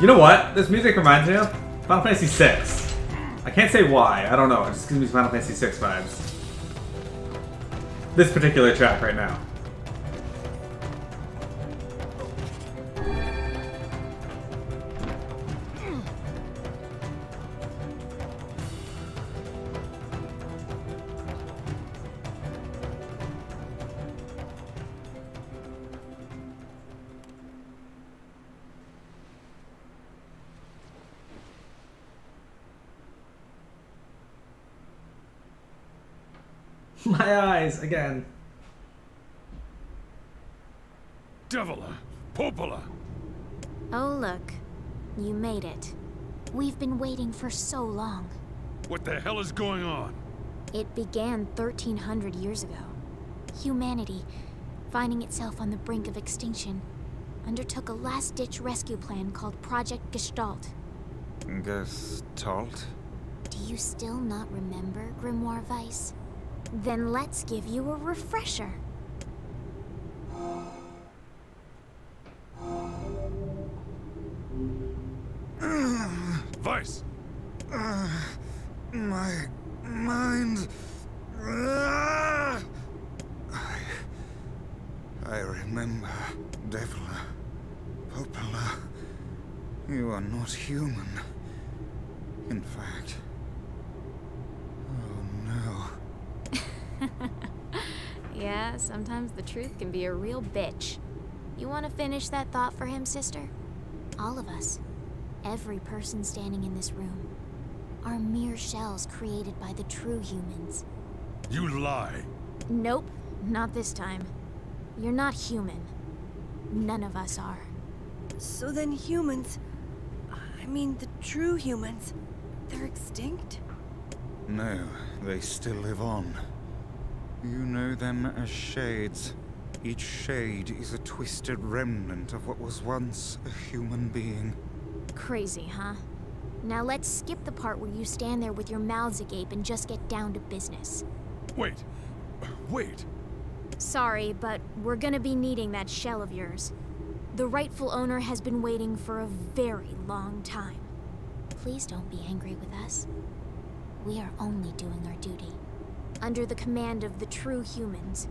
You know what? This music reminds me of Final Fantasy VI. I can't say why. I don't know. It just gives me Final Fantasy VI vibes. This particular track right now. Again. Devola! Popola! Oh, look. You made it. We've been waiting for so long. What the hell is going on? It began 1300 years ago. Humanity, finding itself on the brink of extinction, undertook a last-ditch rescue plan called Project Gestalt. Gestalt? Do you still not remember, Grimoire Weiss? Then let's give you a refresher. Sometimes the truth can be a real bitch. You want to finish that thought for him, sister? All of us, every person standing in this room, are mere shells created by the true humans. You lie! Nope, not this time. You're not human. None of us are. So then humans, I mean the true humans, they're extinct? No, they still live on. You know them as shades. Each shade is a twisted remnant of what was once a human being. Crazy, huh? Now let's skip the part where you stand there with your mouths agape and just get down to business. Wait. Wait. Sorry, but we're gonna be needing that shell of yours. The rightful owner has been waiting for a very long time. Please don't be angry with us. We are only doing our duty. Under the command of the true humans,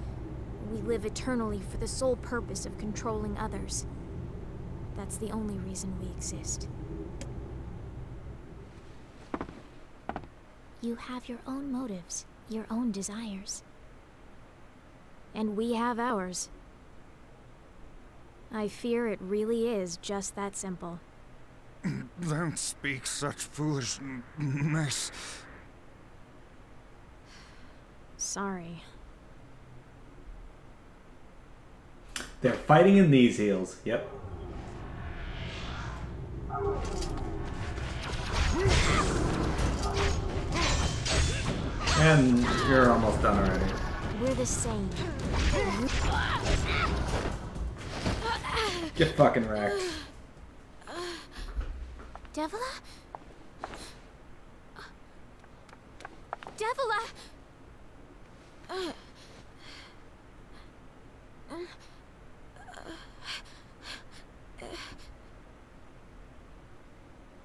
we live eternally for the sole purpose of controlling others. That's the only reason we exist. You have your own motives, your own desires. And we have ours. I fear it really is just that simple. Don't speak such foolishness. Sorry. They're fighting in these heels. Yep. And you're almost done already. We're the same. Get fucking wrecked. Devola? Devola!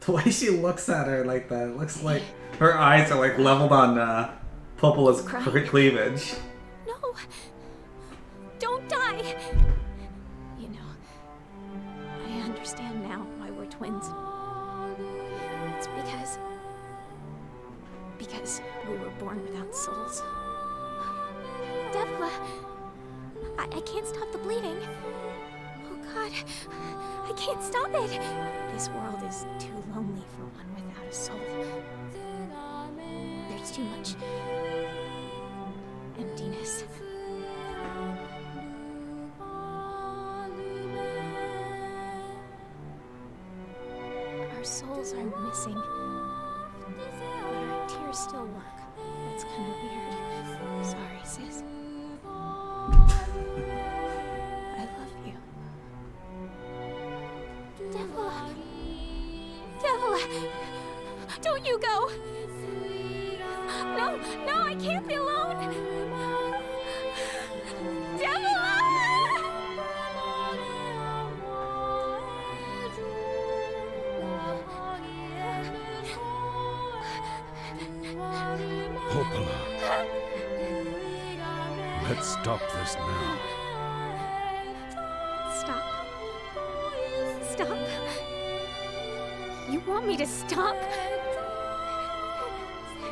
The way she looks at her like that, it looks like her eyes are like leveled on uh, Popola's cleavage. No! Don't die! You know, I understand now why we're twins. It's because. because we were born without souls. Devola! Uh, I, I can't stop the bleeding. Oh god, I can't stop it! This world is too lonely for one without a soul. There's too much emptiness. Our souls are missing, but our tears still work. That's kind of weird. Sorry, sis. I love you. Don't you go! No, no, I can't be alone! Want me to stop? You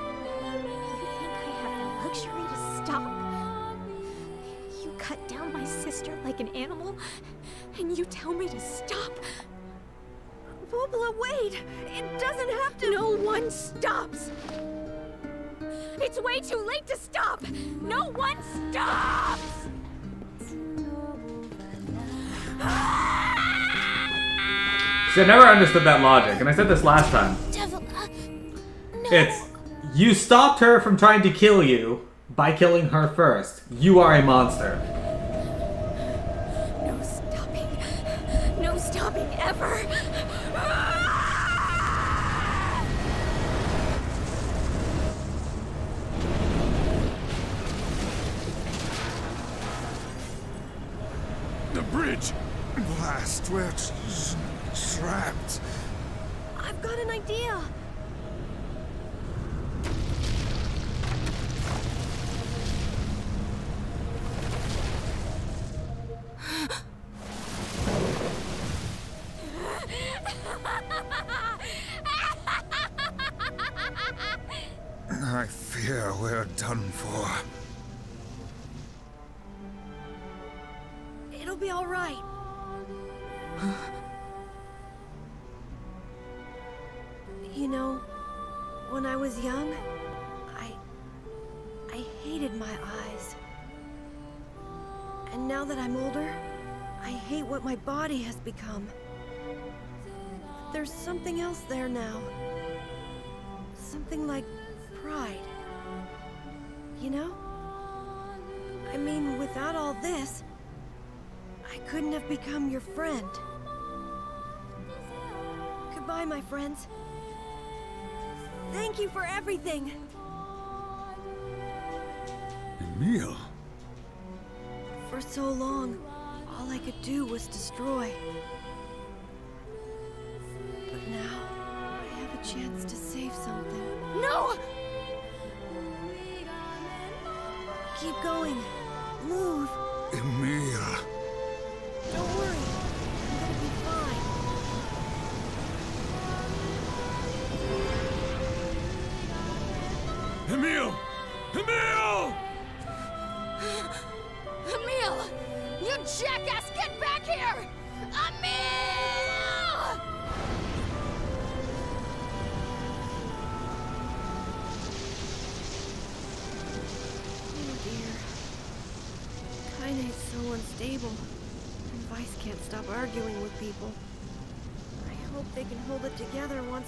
think I have the luxury to stop? You cut down my sister like an animal, and you tell me to stop? Popola, wait! It doesn't have to. No one stops! It's way too late to stop! No one stops! See, I never understood that logic, and I said this last time. Devil, uh, no. It's you stopped her from trying to kill you by killing her first. You are a monster. We're done for. It'll be all right. you know, when I was young, I I hated my eyes. And now that I'm older, I hate what my body has become. There's something else there now. Something like couldn't have become your friend. Goodbye, my friends. Thank you for everything. Emil! For so long, all I could do was destroy.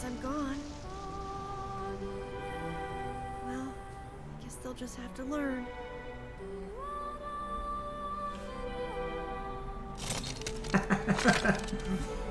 I'm gone. Well, I guess they'll just have to learn.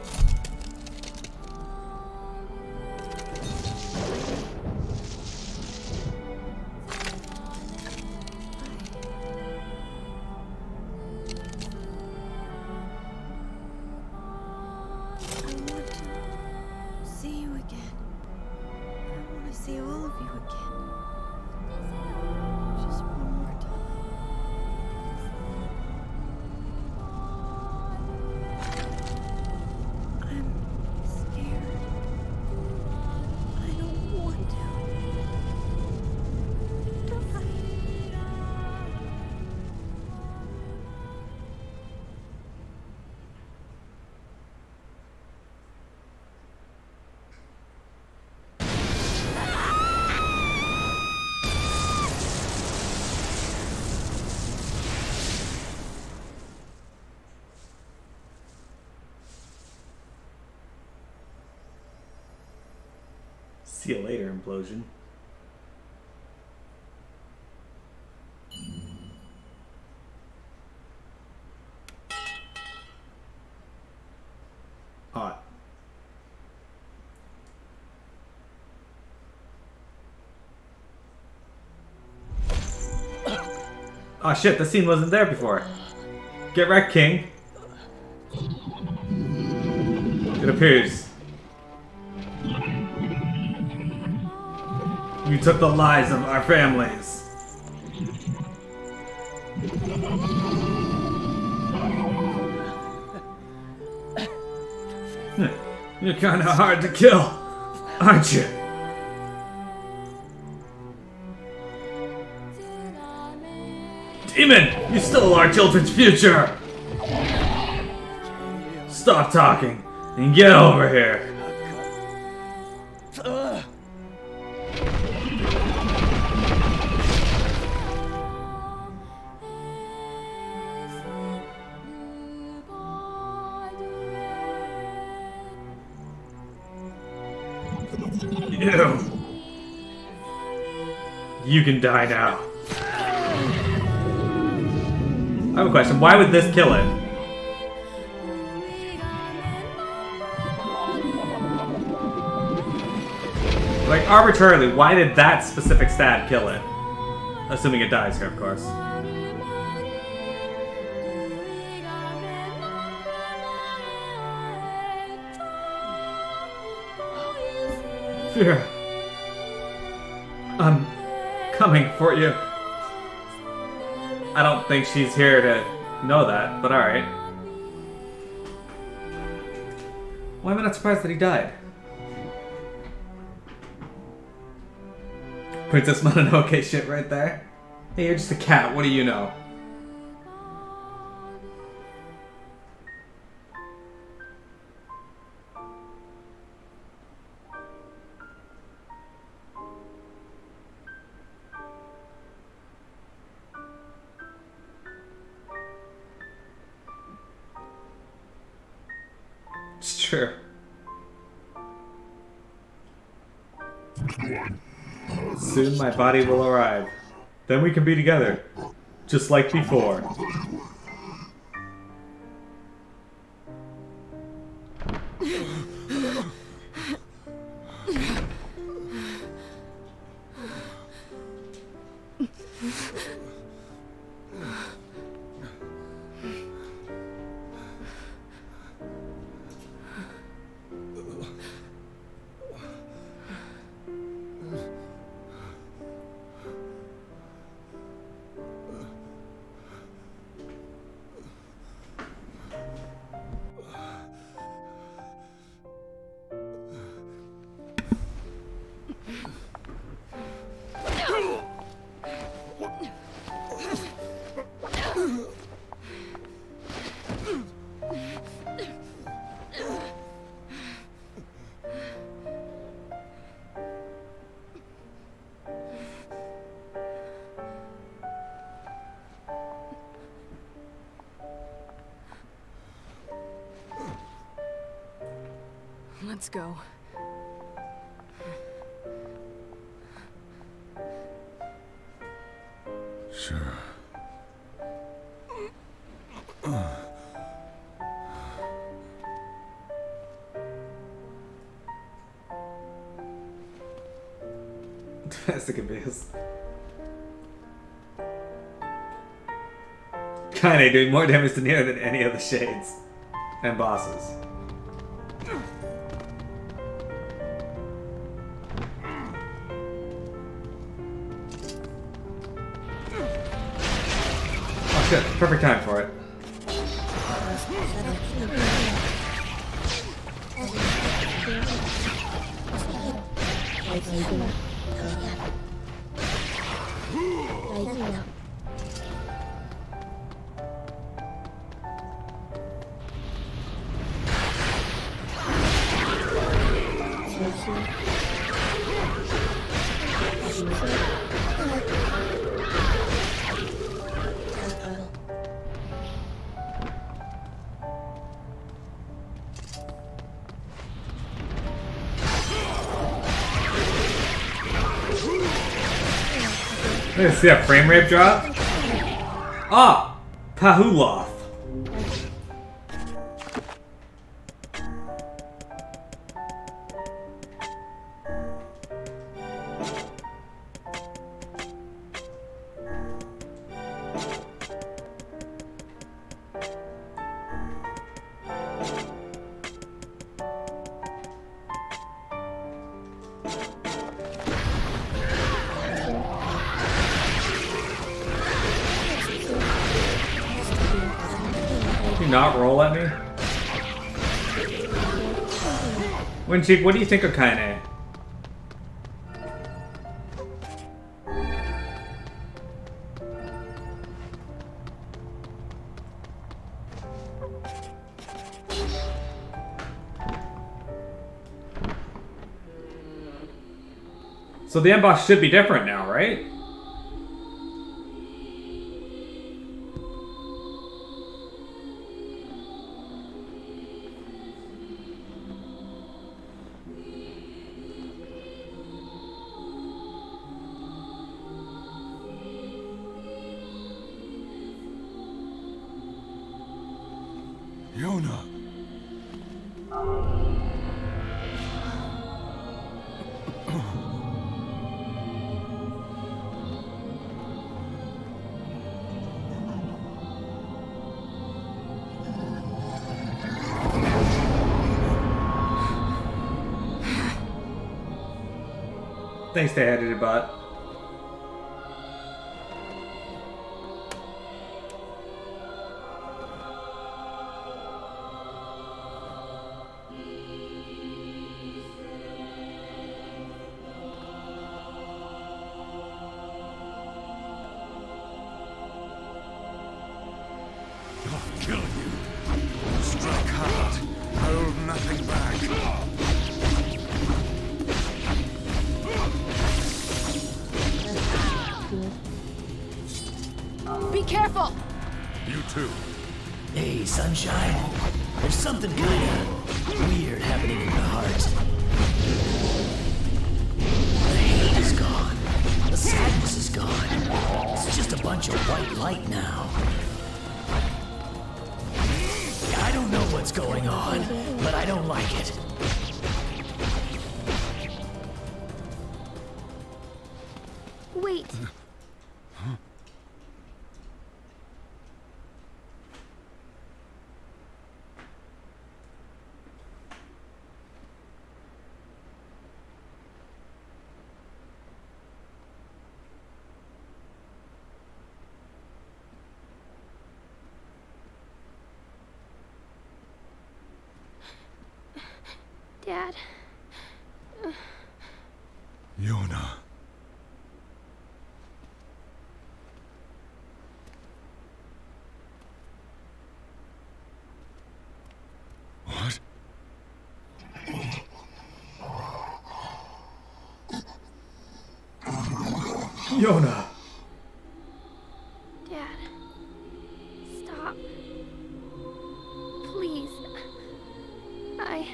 See you later, implosion. Hot. Oh shit, the scene wasn't there before. Get wrecked, King. It appears. You took the lives of our families. You're kinda hard to kill, aren't you? Demon! You stole our children's future! Stop talking and get over here! You! Can die now. I have a question. Why would this kill it? Like, arbitrarily, why did that specific stat kill it? Assuming it dies here, of course. Fear. I'm coming for you. I don't think she's here to know that, but alright. Why am I not surprised that he died? Princess Mononoke shit right there. Hey, you're just a cat, what do you know? True. Soon my body will arrive. Then we can be together. Just like before. Let's go. Domestic abuse. Kaine doing more damage to Nero than any of the shades and bosses. Oh shit, perfect time for it. Look at see that frame rate drop. Ah, Pahuloth. Not roll at me? Wincheek, what do you think of Kaine? So the boss should be different now, right? Thanks to edited bot. Bunch of white light now. I don't know what's going on, but I don't like it. Wait. Dad. Yonah. What? Yonah! Dad. Stop. Please. I.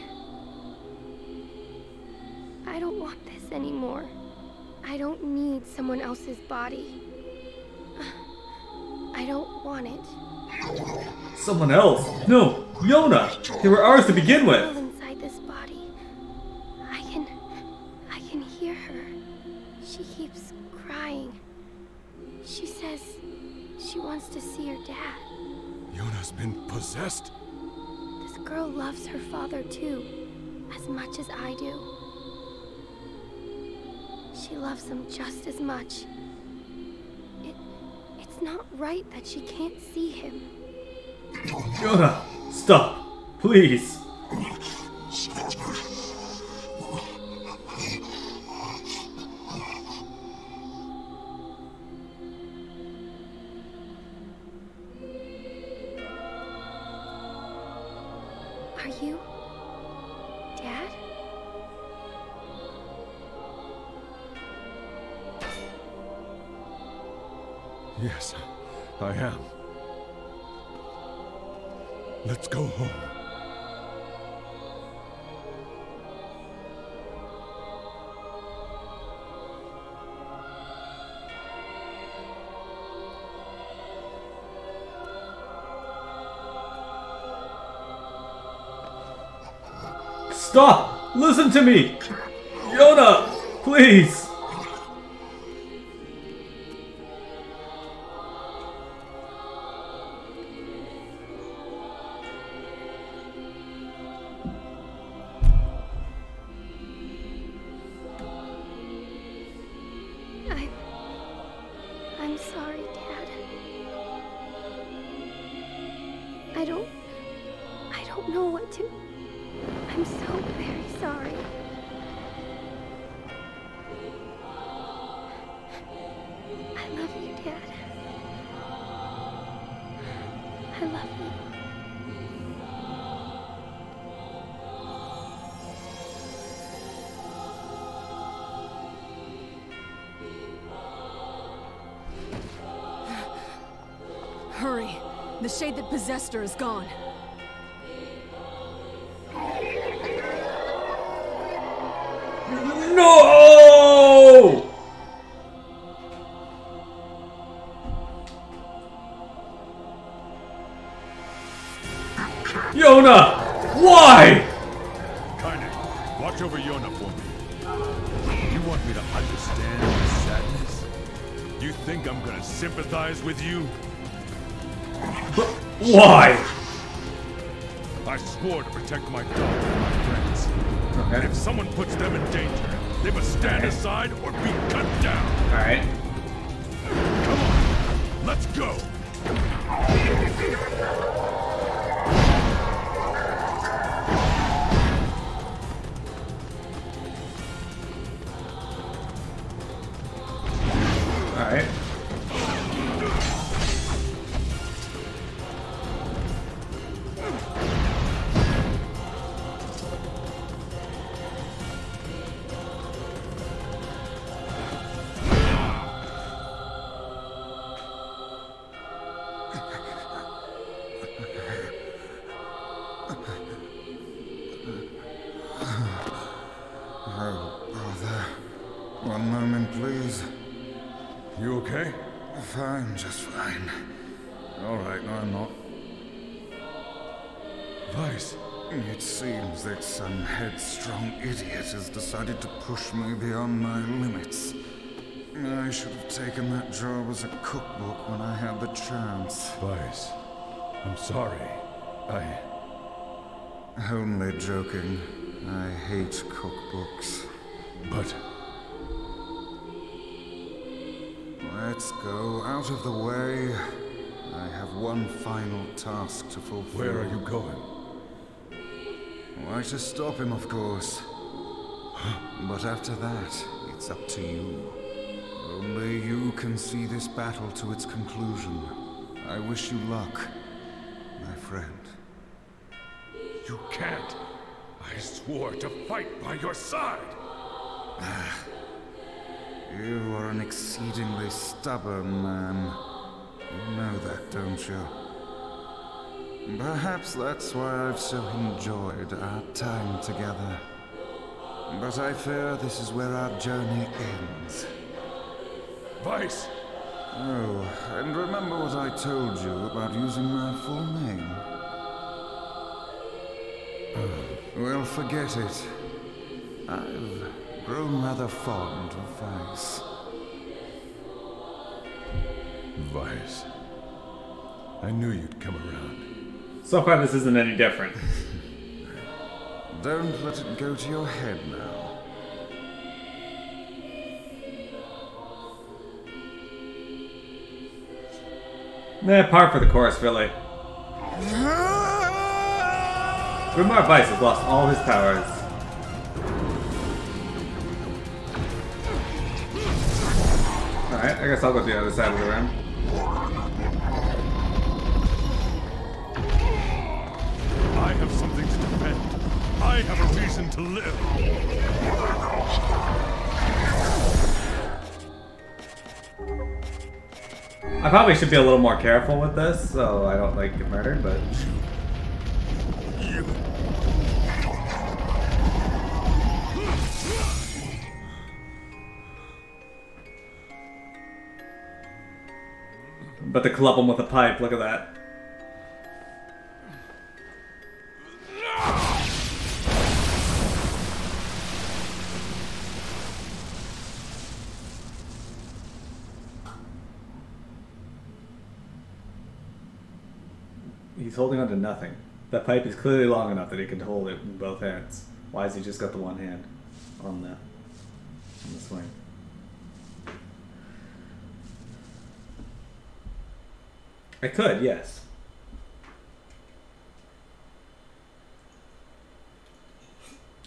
I don't want this anymore. I don't need someone else's body. I don't want it. Someone else? No! Yonah! They were ours to begin with! Not right that she can't see him. Yonah! Stop! Please! Are you Dad? Yes, I am. Let's go home. Stop! Listen to me! Yonah! Please! I love you. Hurry! The shade that possessed her is gone. Why? I swore to protect my daughter and my friends. And Okay. if someone puts them in danger, they must stand aside or be cut down. Alright. Come on, let's go. Taken that job as a cookbook when I had the chance. Weiss, I'm sorry. I... Only joking. I hate cookbooks. But Let's go out of the way. I have one final task to fulfill. where are you going? Why to stop him, of course. But after that, it's up to you. Only you can see this battle to its conclusion. I wish you luck, my friend. You can't. I swore to fight by your side. Ah, you are an exceedingly stubborn man. You know that, don't you? Perhaps that's why I've so enjoyed our time together. But I fear this is where our journey ends. Weiss, Oh, and remember what I told you about using my full name? Well, forget it. I've grown rather fond of Weiss. Weiss. I knew you'd come around. So far, this isn't any different. Don't let it go to your head now. Nah, par for the course, really. Grimoire Weiss has lost all his powers. Alright, I guess I'll go to the other side of the room. I have something to defend. I have a reason to live. I probably should be a little more careful with this, so I don't like get murdered, but but to club him with a pipe, look at that. He's holding on to nothing. That pipe is clearly long enough that he can hold it in both hands. Why has he just got the one hand on the on the swing? I could, yes.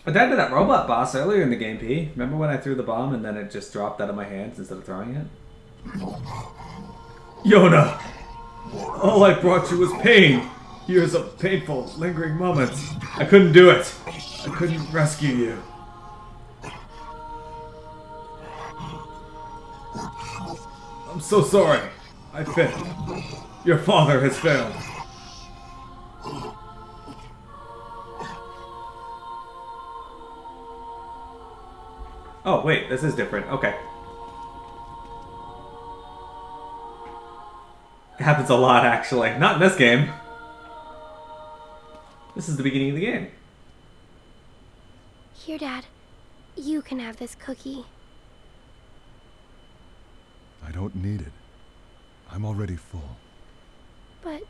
I died to that robot boss earlier in the game, P. Remember when I threw the bomb and then it just dropped out of my hands instead of throwing it? Yonah! All I brought you was pain. Years of painful, lingering moments. I couldn't do it. I couldn't rescue you. I'm so sorry. I failed. Your father has failed. Oh, wait, this is different. Okay. It happens a lot, actually. Not in this game. This is the beginning of the game. Here, Dad. You can have this cookie. I don't need it. I'm already full. But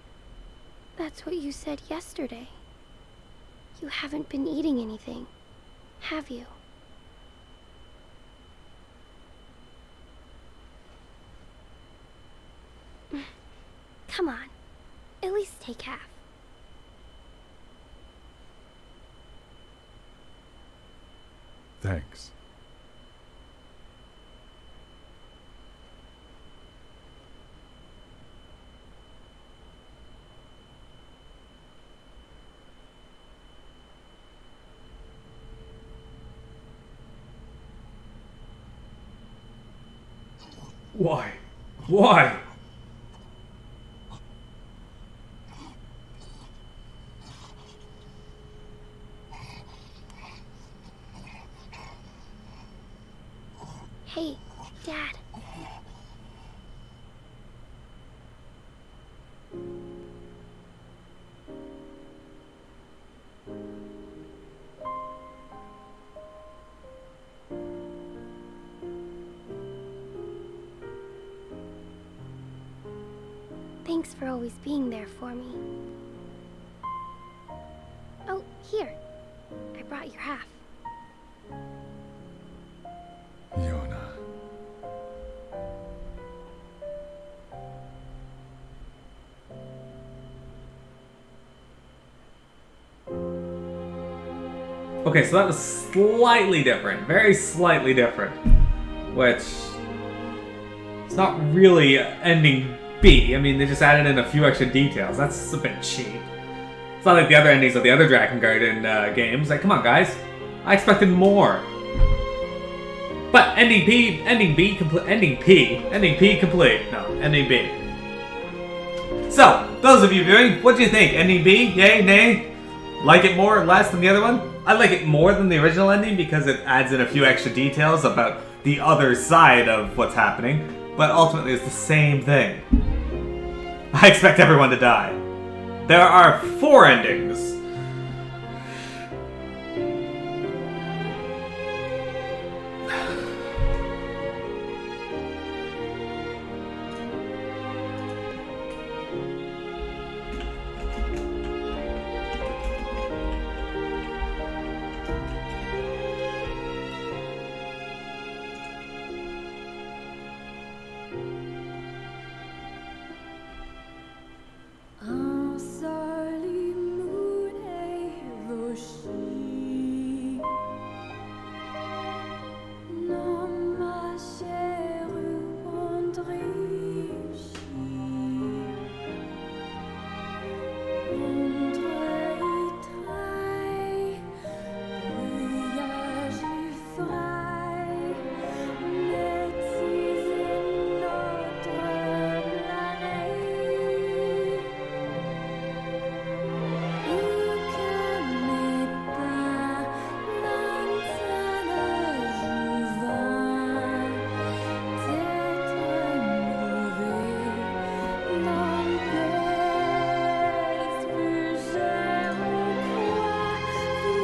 that's what you said yesterday. You haven't been eating anything, have you? Mm. Come on. At least take half. Thanks. Why? Why? There for me. Oh, here. I brought your half. Yonah. Okay, so that was slightly different. Very slightly different. Which... It's not really ending B. I mean, they just added in a few extra details. That's a bit cheap. It's not like the other endings of the other Drakengard uh, games. Like, come on, guys. I expected more. But ending P, ending B, complete, ending P, ending P complete. No, ending B. So, those of you viewing, what do you think? Ending B, yay, nay? Like it more or less than the other one? I like it more than the original ending because it adds in a few extra details about the other side of what's happening, but ultimately it's the same thing. I expect everyone to die. There are four endings.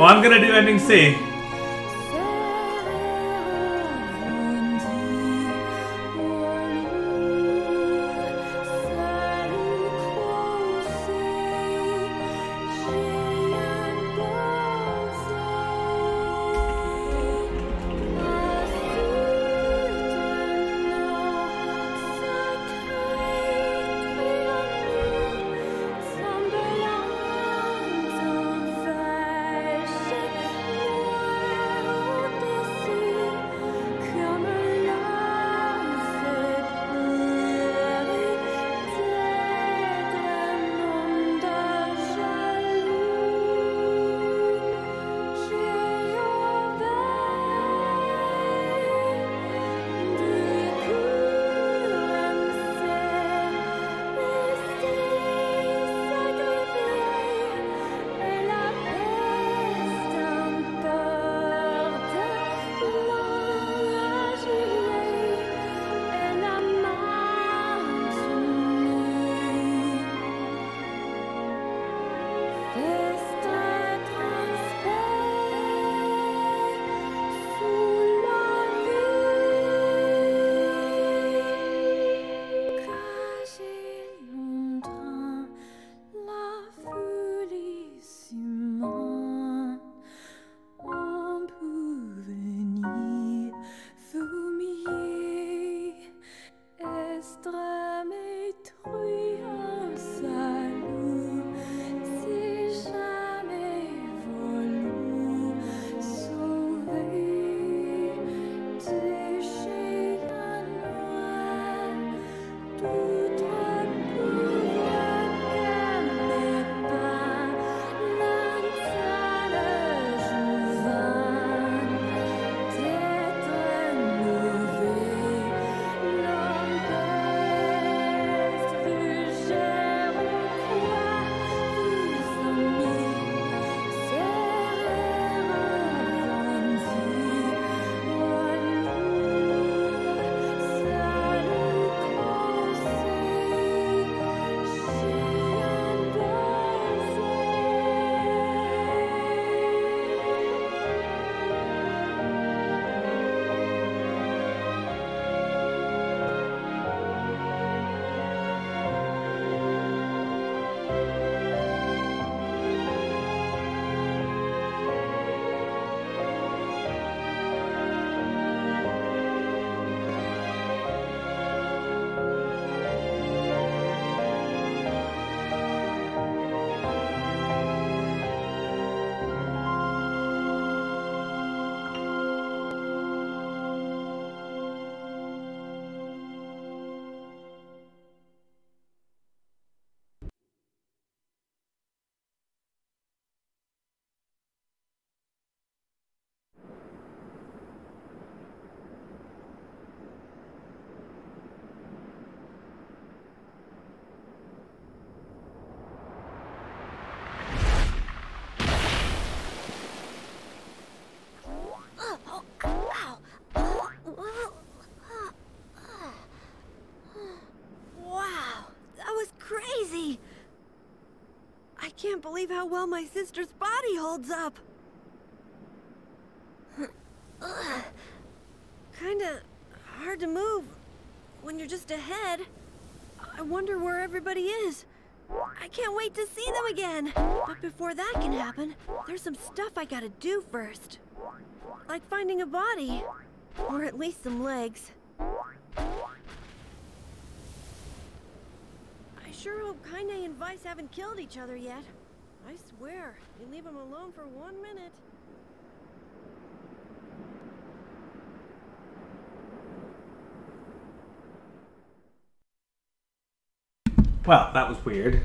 I'm gonna do ending C. believe how well my sister's body holds up. Kinda hard to move when you're just ahead. I wonder where everybody is. I can't wait to see them again. But before that can happen, there's some stuff I gotta do first. Like finding a body. Or at least some legs. I sure hope Kaine and Weiss haven't killed each other yet. I swear, you leave him alone for one minute. Well, that was weird.